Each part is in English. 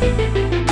Música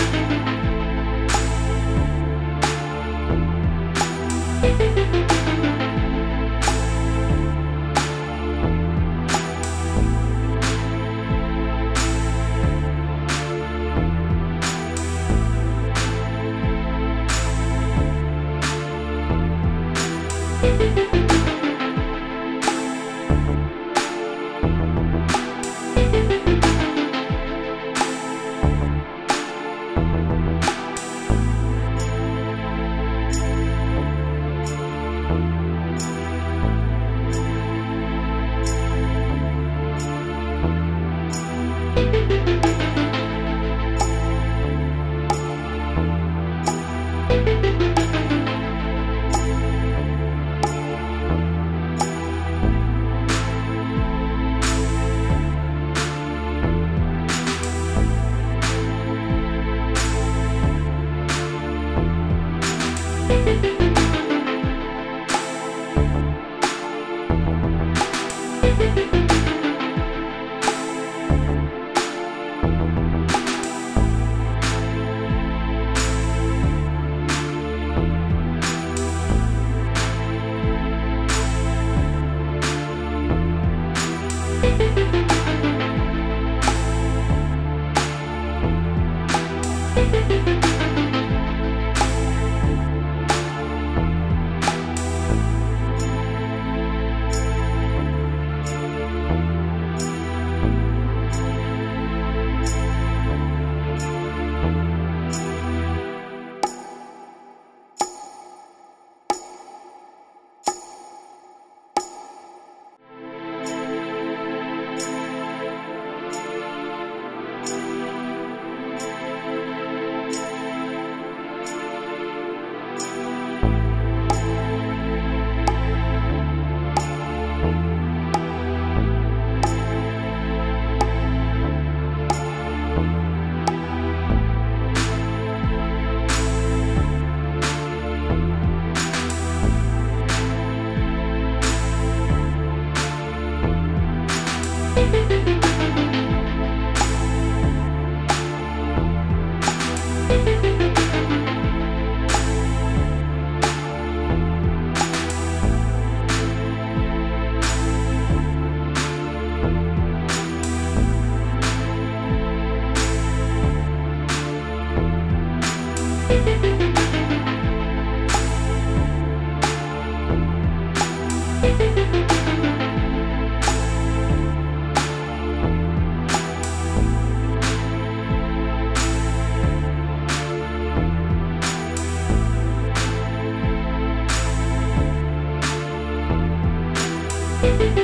Bye.